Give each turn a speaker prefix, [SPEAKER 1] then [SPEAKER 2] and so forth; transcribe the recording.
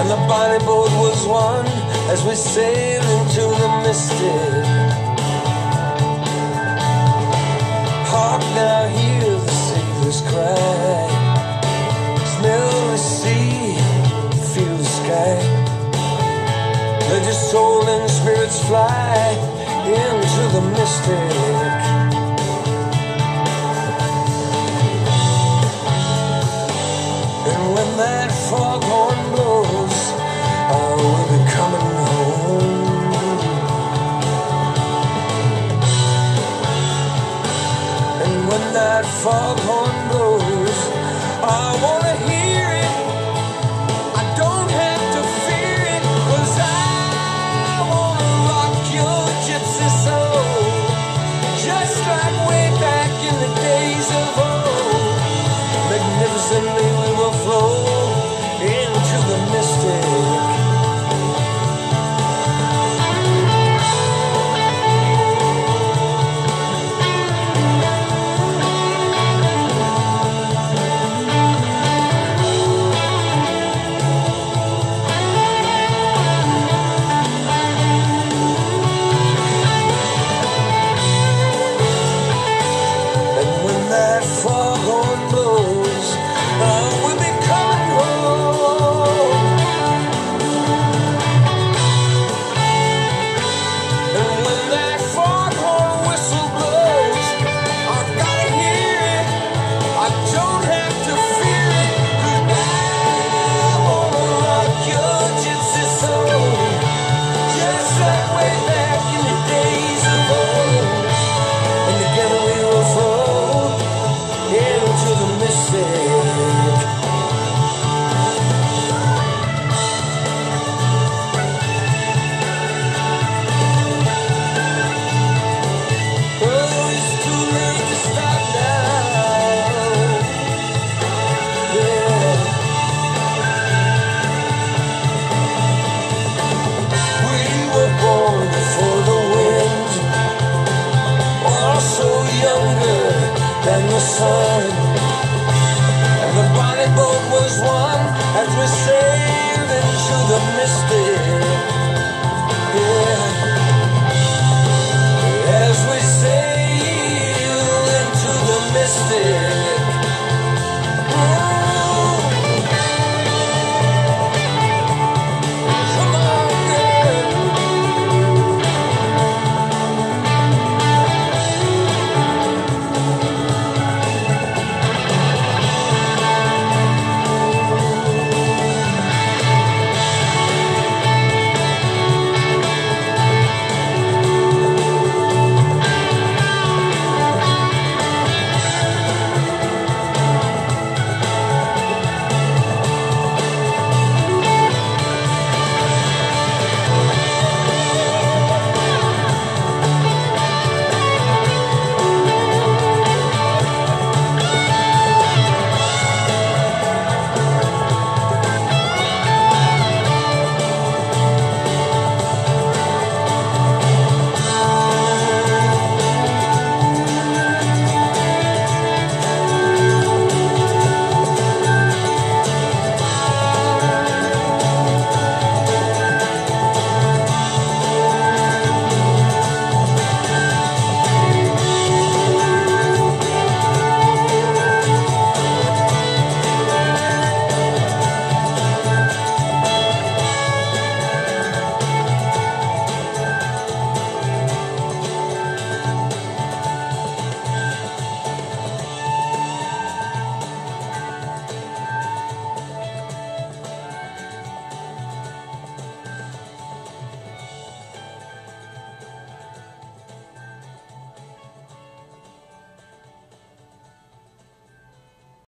[SPEAKER 1] and the body boat was one as we sailed into the mystic. Hark now, hear the sailors cry. Smell the sea, feel the sky. Let your soul and spirits fly into the mystic. that foghorn Than the sun. And the body boat was one as we sailed into the mystic.